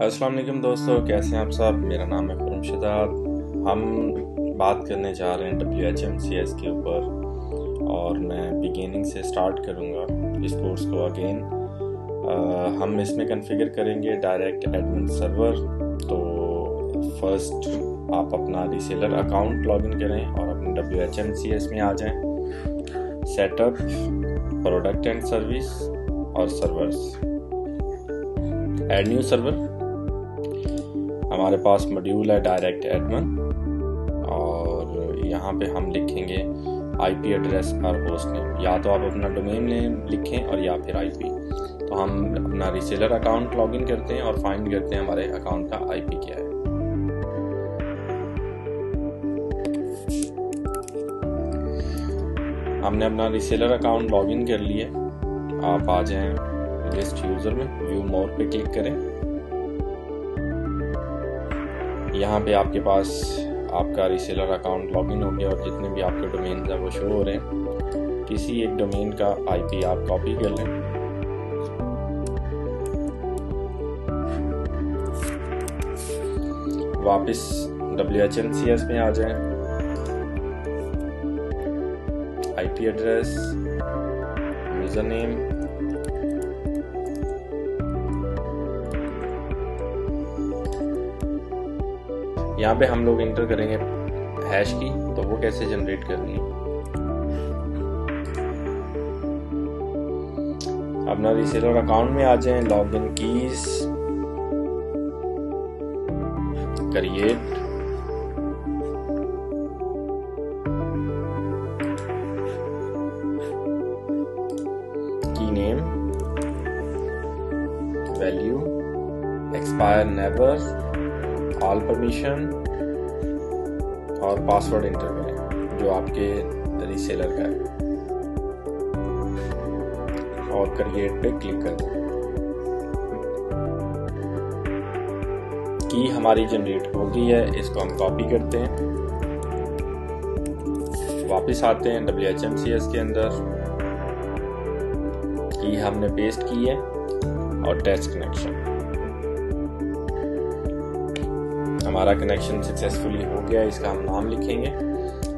अस्सलाम वालेकुम दोस्तों, कैसे हैं आप सब? मेरा नाम है खुरम शदाब। हम बात करने जा रहे हैं W H M C S के ऊपर और मैं बिगिनिंग से स्टार्ट करूँगा इस कोर्स को अगेन हम इसमें कन्फिगर करेंगे डायरेक्ट एडमिन सर्वर तो फ़र्स्ट आप अपना रीसेलर अकाउंट लॉगिन करें और अपने W H M C S में आ जाएँ। सेटअप प्रोडक्ट एंड सर्विस और सर्वर्स एड न्यू सर्वर हमारे पास मॉड्यूल है डायरेक्ट एडमन और यहाँ पे हम लिखेंगे आईपी एड्रेस और होस्ट नेम या तो आप अपना डोमेन नेम लिखें और या फिर आईपी तो हम अपना रिसेलर अकाउंट लॉगिन करते हैं और फाइंड करते हैं हमारे अकाउंट का आईपी क्या है। हमने अपना रिसेलर अकाउंट लॉगिन कर लिए। आप आ जाएँ लिस्ट यूज़र में व्यू मोर पे क्लिक करें। यहाँ पे आपके पास आपका रिसेलर अकाउंट लॉगिन हो गया और जितने भी आपके डोमेन है वो शो हो रहे हैं। किसी एक डोमेन का आईपी आप कॉपी कर लें। वापस W H N C S में आ जाएँ। आईपी एड्रेस यूज़र नेम यहाँ पे हम लोग इंटर करेंगे हैश की तो वो कैसे जनरेट करनी है अपना रिसेलर अकाउंट में आ जाएँ login keys create key name value expire never all permission और पासवर्ड इंटर करें जो आपके रीसेलर का है। और क्रिएट पे क्लिक कर दें। की हमारी जनरेट हो गई है, इसको हम कॉपी करते हैं। वापस आते हैं W H M C S के अंदर। की हमने पेस्ट की है और टेस्ट कनेक्शन हमारा कनेक्शन सक्सेसफुली हो गया, इसका हम नाम लिखेंगे।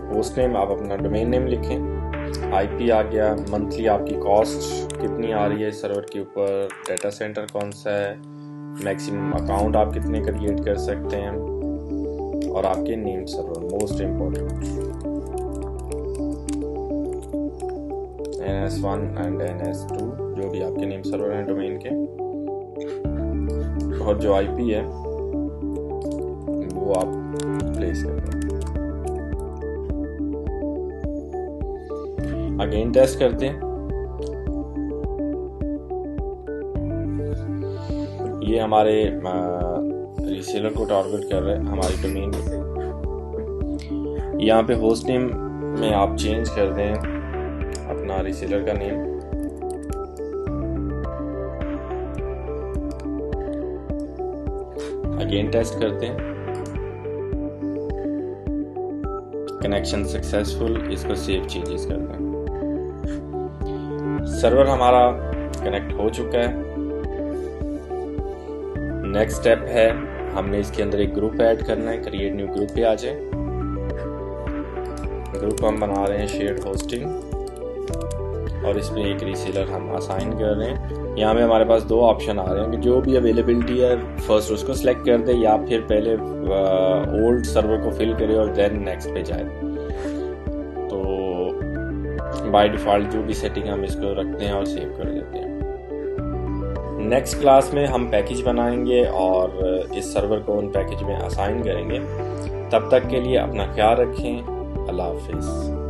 होस्ट नेम आप अपना डोमेन नेम लिखें। आईपी आ गया मंथली आपकी कॉस्ट कितनी आ रही है सर्वर के ऊपर डाटा सेंटर कौन सा है मैक्सिमम अकाउंट आप कितने क्रिएट कर सकते हैं, और आपके name server most important N S one and N S two जो भी आपके नेम सर्वर हैं डोमेन के, और जो आईपी है वो आप प्लेस कर अगेन टेस्ट करते हैं। ये हमारे रिसेलर को टारगेट कर रहे हैं, हमारी डोमेन यहाँ पे होस्ट नेम में आप चेंज कर दें अपना रिसेलर का नेम अगेन टेस्ट करते हैं। कनेक्शन सक्सेसफुल इसको सेव चेंजेस कर दें। सर्वर हमारा कनेक्ट हो चुका है। नेक्स्ट स्टेप है, हमने इसके अंदर एक ग्रुप ऐड करना है क्रिएट न्यू ग्रुप पे आ जाए। ग्रुप हम बना रहे हैं शेयर्ड होस्टिंग और इसमें एक रिसीलर हम असाइन कर रहे हैं। यहाँ में हमारे पास दो ऑप्शन आ रहे हैं कि जो भी अवेलेबिलिटी है फ़र्स्ट उसको सिलेक्ट कर दे या फिर पहले ओल्ड सर्वर को फिल करे और देन नेक्स्ट पे जाए। तो बाय डिफ़ॉल्ट जो भी सेटिंग हम इसको रखते हैं और सेव कर देते हैं। नेक्स्ट क्लास में हम पैकेज बनाएँगे और इस सर्वर को उन पैकेज में असाइन करेंगे। तब तक के लिए अपना ख्याल रखें। अल्लाह हाफिज़।